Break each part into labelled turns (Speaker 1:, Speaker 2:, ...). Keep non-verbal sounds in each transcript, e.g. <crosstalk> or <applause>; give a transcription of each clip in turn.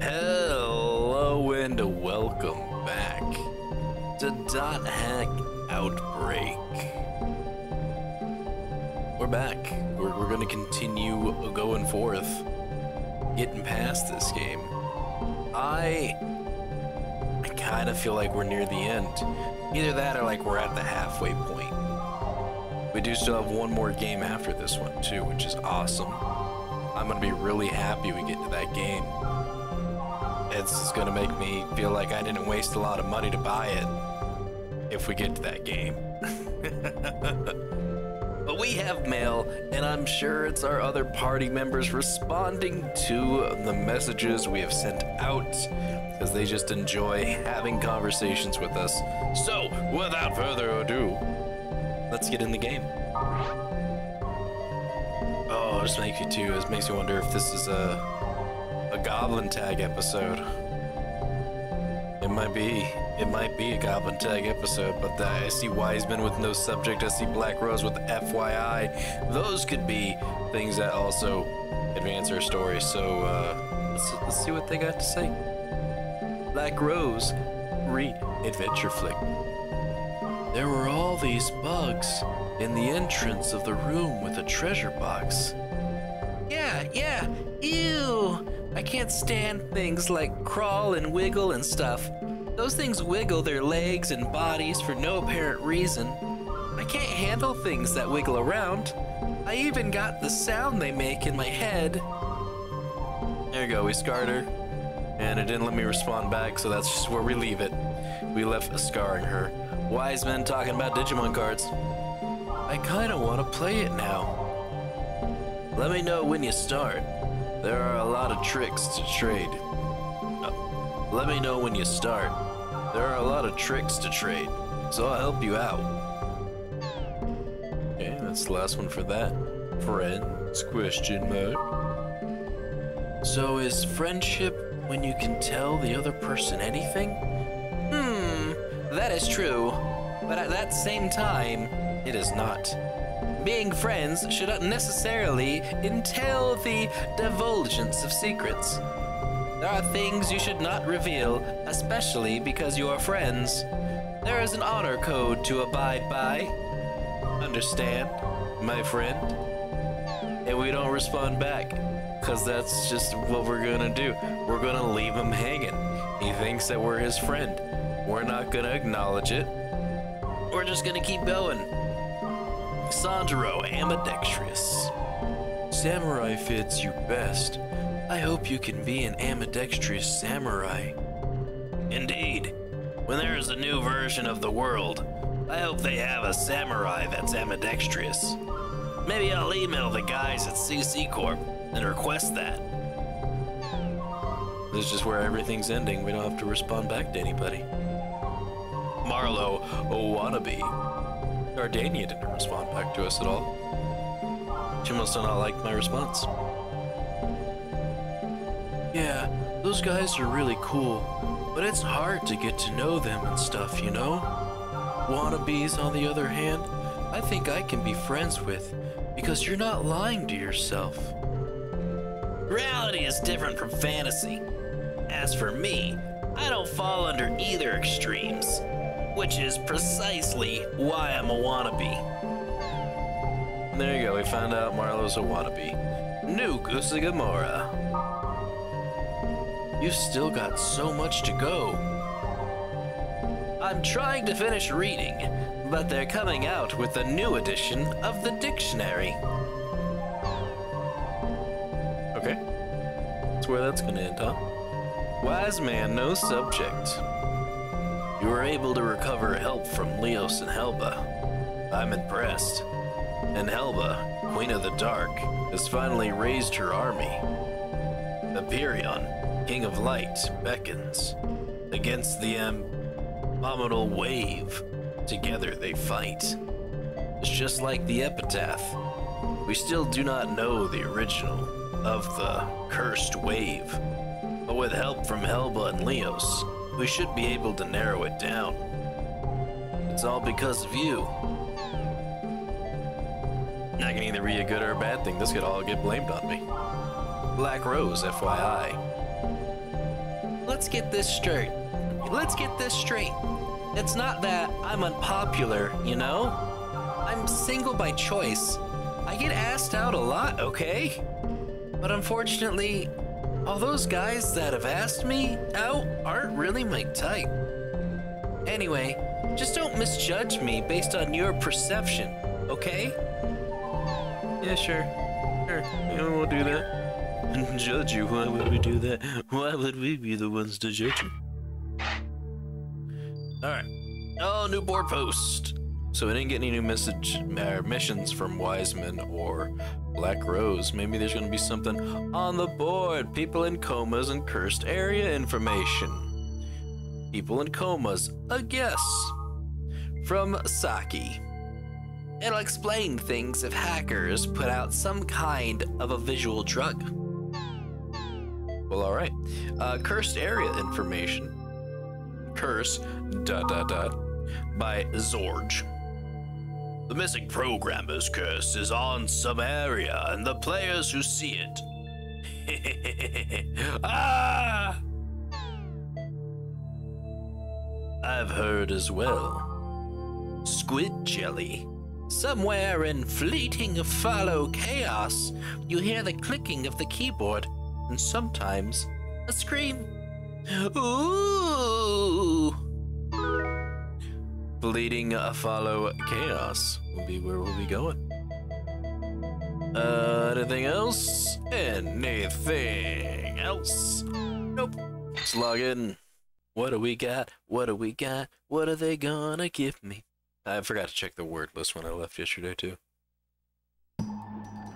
Speaker 1: Hello and welcome back to Dot Hack Outbreak. We're back. We're, we're going to continue going forth, getting past this game. I I kind of feel like we're near the end. Either that or like we're at the halfway point. We do still have one more game after this one too, which is awesome. I'm gonna be really happy we get to that game. It's gonna make me feel like I didn't waste a lot of money to buy it if we get to that game. <laughs> but we have mail, and I'm sure it's our other party members responding to the messages we have sent out because they just enjoy having conversations with us. So, without further ado, let's get in the game. Oh, this makes you too. This makes me wonder if this is a a goblin tag episode. It might be. It might be a goblin tag episode, but the, I see Wiseman with no subject. I see Black Rose with FYI. Those could be things that also advance our story. So uh, let's, let's see what they got to say. Black Rose, re Adventure Flick. There were all these bugs in the entrance of the room with a treasure box. Yeah, yeah, ew! I can't stand things like crawl and wiggle and stuff. Those things wiggle their legs and bodies for no apparent reason. I can't handle things that wiggle around. I even got the sound they make in my head. There you go, we scarred her. And it didn't let me respond back, so that's just where we leave it. We left a scarring her. Wiseman talking about Digimon cards. I kinda wanna play it now. Let me know when you start. There are a lot of tricks to trade. Uh, let me know when you start. There are a lot of tricks to trade, so I'll help you out. Okay, that's the last one for that. Friends? Question mark. So is friendship when you can tell the other person anything? Is true. But at that same time, it is not. Being friends should not necessarily entail the divulgence of secrets. There are things you should not reveal, especially because you are friends. There is an honor code to abide by. Understand, my friend? And we don't respond back, because that's just what we're gonna do. We're gonna leave him hanging. He thinks that we're his friend. We're not gonna acknowledge it. We're just gonna keep going. Sandro ambidextrous. Samurai fits you best. I hope you can be an ambidextrous samurai. Indeed. When there is a new version of the world, I hope they have a samurai that's ambidextrous. Maybe I'll email the guys at CC Corp and request that. This is just where everything's ending. We don't have to respond back to anybody. Marlo Wannabe. Gardenia didn't respond back to us at all. She must have not liked my response. Yeah, those guys are really cool, but it's hard to get to know them and stuff, you know? Wannabes, on the other hand, I think I can be friends with because you're not lying to yourself. Reality is different from fantasy. As for me, I don't fall under either extremes, which is precisely why I'm a wannabe. There you go, we found out Marlo's a wannabe. Nuke Usagimaru. You've still got so much to go. I'm trying to finish reading, but they're coming out with a new edition of the dictionary. Okay. That's where that's gonna end, huh? Wiseman, no subject. Were able to recover help from Lios and Helba. I'm impressed. And Helba, Queen of the Dark, has finally raised her army. Hyperion, King of Light, beckons. Against the abominable wave, together they fight. It's just like the epitaph. We still do not know the original of the cursed wave, but with help from Helba and Lios, we should be able to narrow it down. It's all because of you. That can either be a good or a bad thing. This could all get blamed on me. Black Rose, FYI. Let's get this straight. Let's get this straight. It's not that I'm unpopular, you know? I'm single by choice. I get asked out a lot, okay? But unfortunately, all those guys that have asked me out aren't really my type. Anyway, just don't misjudge me based on your perception, okay? Yeah, sure. Sure, yeah, we'll do that. <laughs> judge you? Why would we do that? Why would we be the ones to judge you? Alright. Oh, new board post. So we didn't get any new message uh, missions from Wiseman or Black Rose. Maybe there's going to be something on the board. People in comas and cursed area information. People in comas. A guess. From Saki. It'll explain things if hackers put out some kind of a visual drug. Well, alright. Uh, cursed area information. Curse, dot dot dot, by Zorge. The missing programmer's curse is on some area, and the players who see it. <laughs> ah! I've heard as well. Squid jelly. Somewhere in fleeting follow chaos, you hear the clicking of the keyboard, and sometimes a scream. Ooh! Bleeding a follow chaos will be where we'll be going. Uh, anything else? Anything else? Nope. Let's log in. What do we got? What do we got? What are they gonna give me? I forgot to check the word list when I left yesterday too.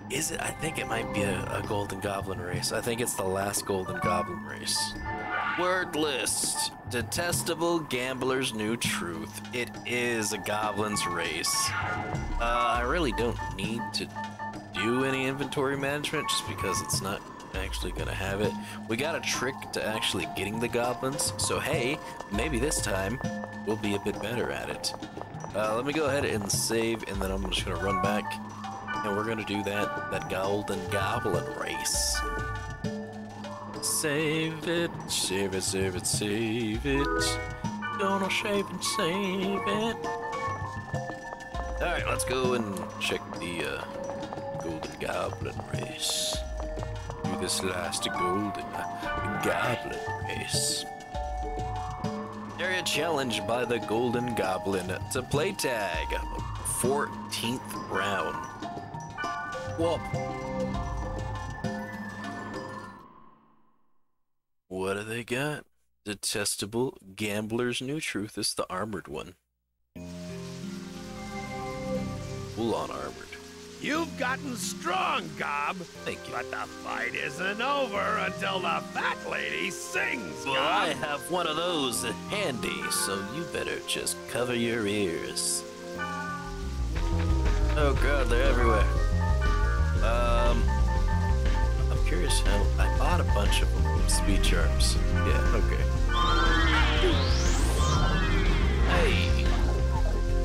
Speaker 1: Is it? I think it might be a, a Golden Goblin race. I think it's the last Golden Goblin race. Word list. Detestable Gambler's New Truth. It is a Goblin's race. Uh, I really don't need to do any inventory management just because it's not actually gonna have it. We got a trick to actually getting the goblins, so hey, maybe this time we'll be a bit better at it. Uh, let me go ahead and save, and then I'm just gonna run back, and we're gonna do that that golden goblin race. Save it, save it, save it, save it. Gonna save and save it. Alright, let's go and check the uh, Golden Goblin race. Do this last Golden Goblin race. Area challenged by the Golden Goblin to play tag. 14th round. Whoop. What do they got? Detestable Gambler's New Truth is the armored one. Full on armored.
Speaker 2: You've gotten strong, Gob.
Speaker 1: Thank you.
Speaker 2: But the fight isn't over until the fat lady sings,
Speaker 1: Well,
Speaker 2: Gob.
Speaker 1: I have one of those handy, so you better just cover your ears. Oh god, they're everywhere. Um, curious how I bought a bunch of them. Speed charms. Yeah, okay. Hey.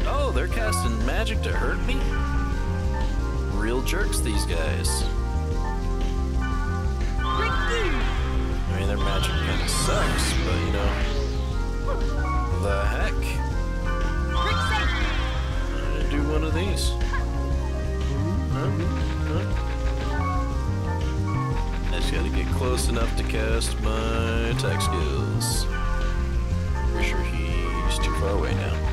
Speaker 1: Oh, they're casting magic to hurt me? Real jerks, these guys. I mean, their magic kind of sucks, but you know. The heck? I'm gonna do one of these. Hmm, huh? Gotta get close enough to cast my attack skills. Pretty sure he's too far away now.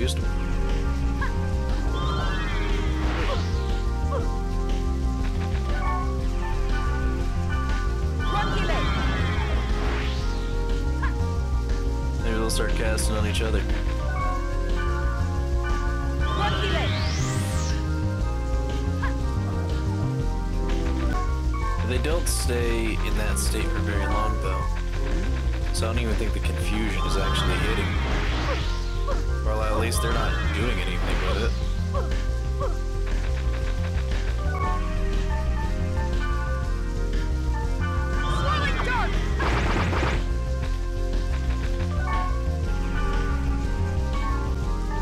Speaker 1: Confused. Maybe they'll start casting on each other. They don't stay in that state for very long, though. So I don't even think the confusion is actually hitting. At least they're not doing anything with it.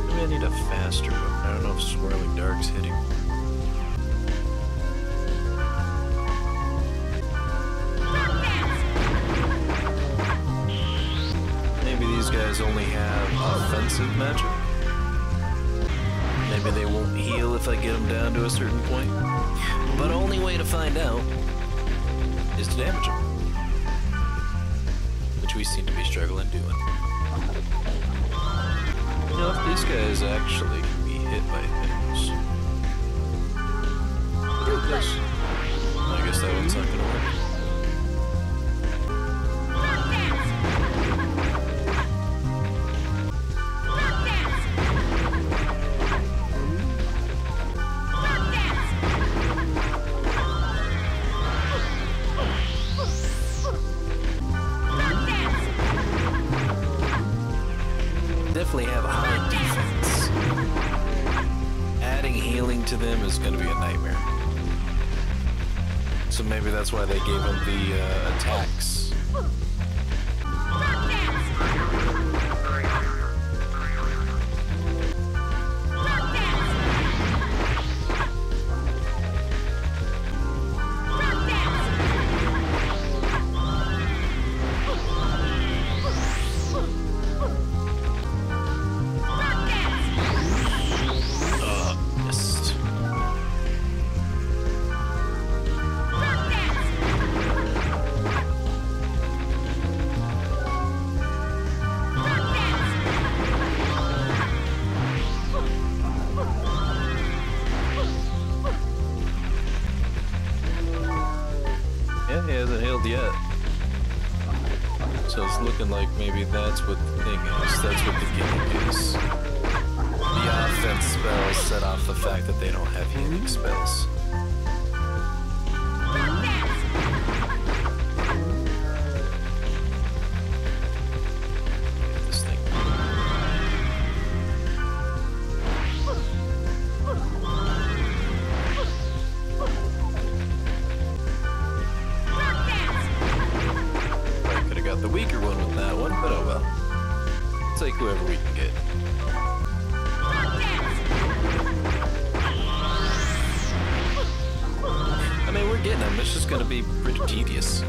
Speaker 1: Maybe I need a faster weapon. I don't know if Swirling Dark's hitting. Maybe these guys only have offensive magic. Maybe they won't heal if I get them down to a certain point. But only way to find out is to damage them. Which we seem to be struggling doing. You know, if these guys actually can be hit by things. I guess that one's not gonna work. That's why they gave him the uh, attacks. That's what the thing is. That's what the game is. The weaker one with that one, but oh well. Take whoever we can get. I mean, we're getting them. It's just gonna be pretty tedious.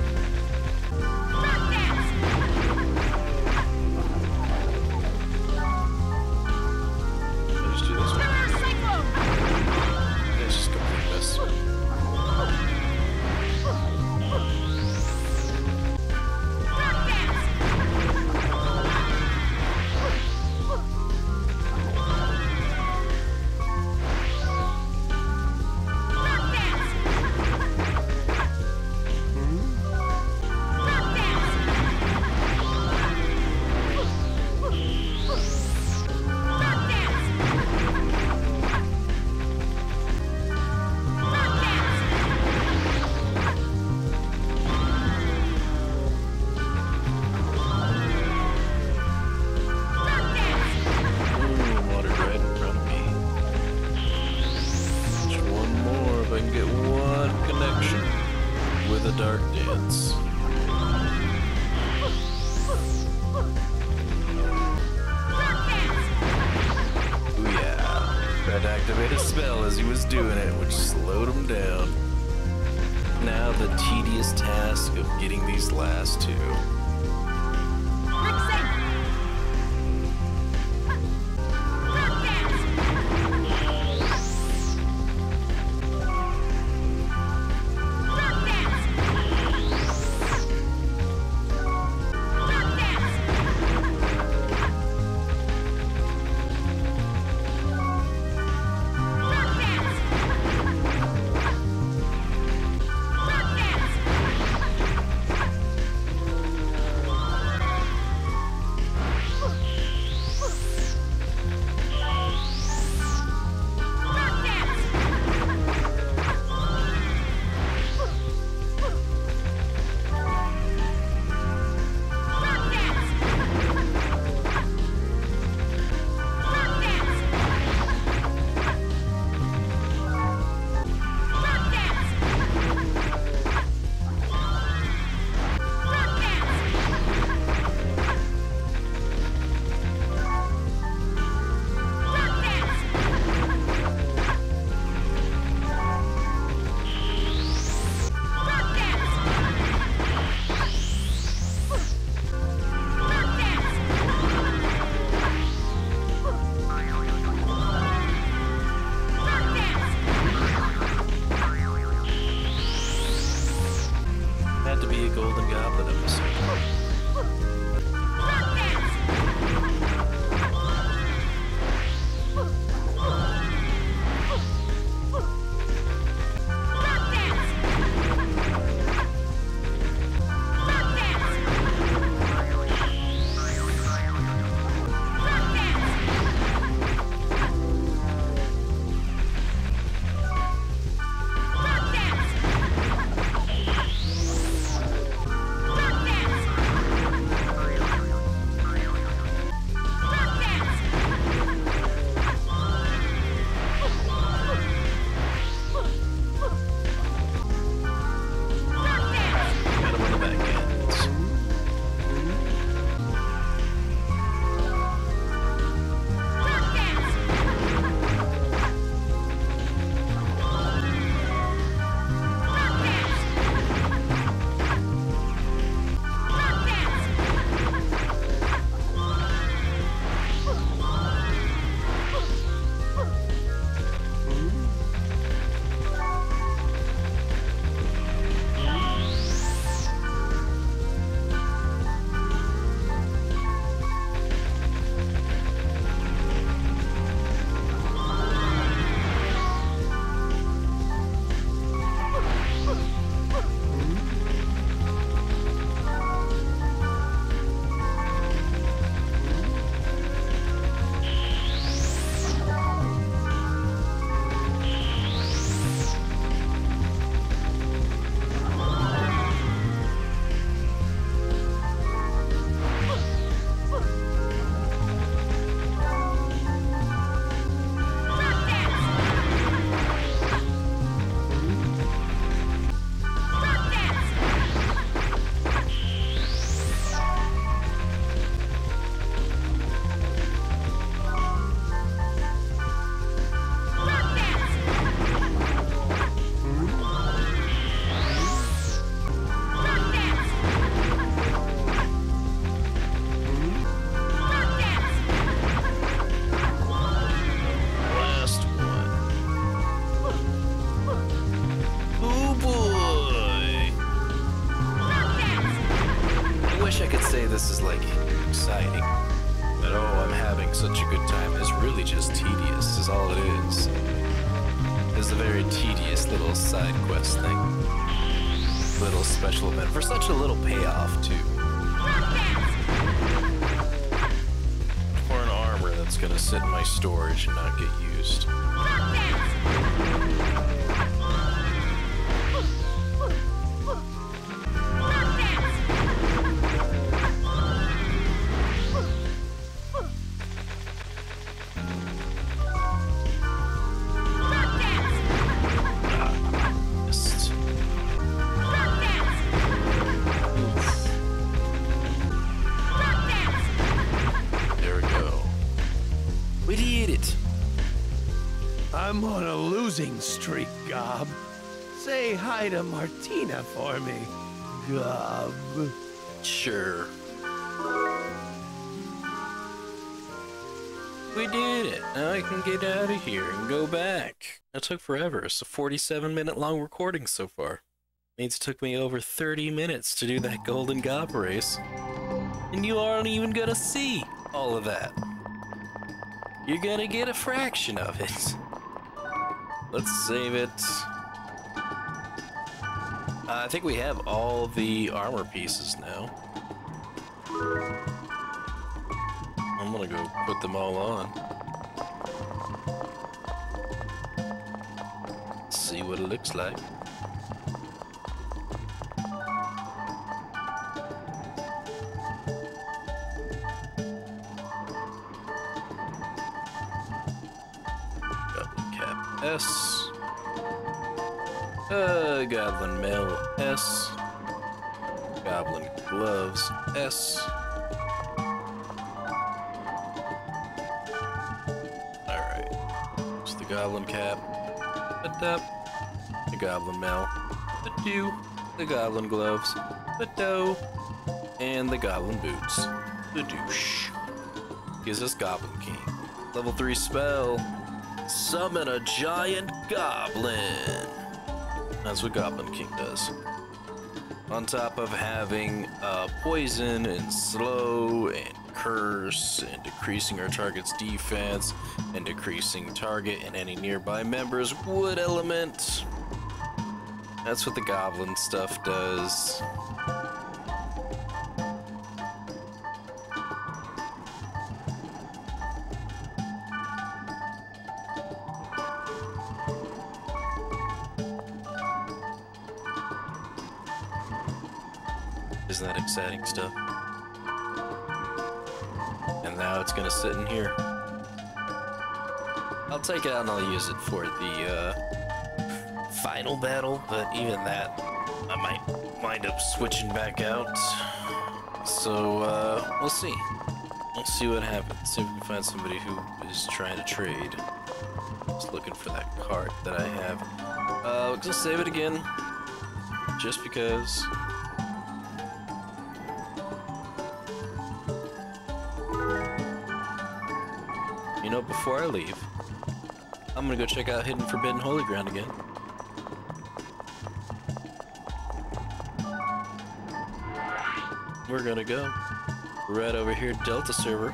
Speaker 1: having such a good time is really just tedious, is all it is. It's a very tedious little side quest thing. Little special event for such a little payoff, too. For an armor that's gonna sit in my storage and not get used. We did it.
Speaker 2: I'm on a losing streak, Gob. Say hi to Martina for me, Gob.
Speaker 1: Sure. We did it. Now I can get out of here and go back. That took forever. It's a 47 minute long recording so far. It means it took me over 30 minutes to do that Golden Gob race. And you aren't even gonna see all of that. You're gonna get a fraction of it. Let's save it. Uh, I think we have all the armor pieces now. I'm gonna go put them all on. See what it looks like. S. Uh, Goblin mail S. Goblin gloves S. Alright. It's the goblin cap. But up. The goblin mail. The do. The goblin gloves. The dough. And the goblin boots. The douche. Gives us Goblin King. Level 3 spell. Summon a giant goblin. That's what Goblin King does. On top of having uh, poison and slow and curse and decreasing our target's defense and decreasing target and any nearby members' wood element. That's what the goblin stuff does. Exciting stuff? And now it's gonna sit in here. I'll take it out and I'll use it for the uh, final battle, but even that, I might wind up switching back out. So uh, we'll see. We'll see what happens. See if we can find somebody who is trying to trade. Just looking for that card that I have. Uh, we're gonna save it again, just because. You know, before I leave, I'm gonna go check out Hidden Forbidden Holy Ground again. We're gonna go right over here, Delta server.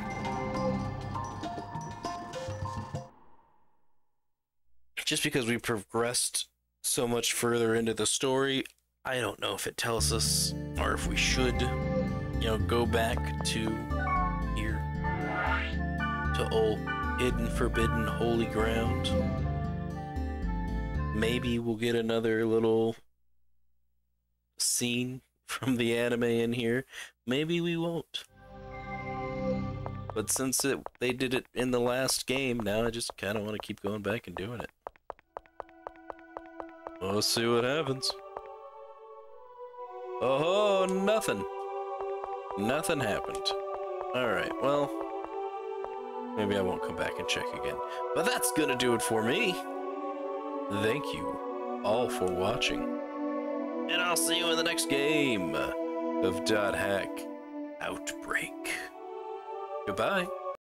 Speaker 1: Just because we progressed so much further into the story, I don't know if it tells us or if we should, you know, go back to here to old hidden, forbidden, holy ground. Maybe we'll get another little scene from the anime in here. Maybe we won't. But since it they did it in the last game, now I just kind of want to keep going back and doing it. We'll see what happens. Oh, nothing. Nothing happened. Alright, well, maybe I won't come back and check again. But that's gonna do it for me. Thank you all for watching. And I'll see you in the next game of Dot Hack Outbreak. Goodbye.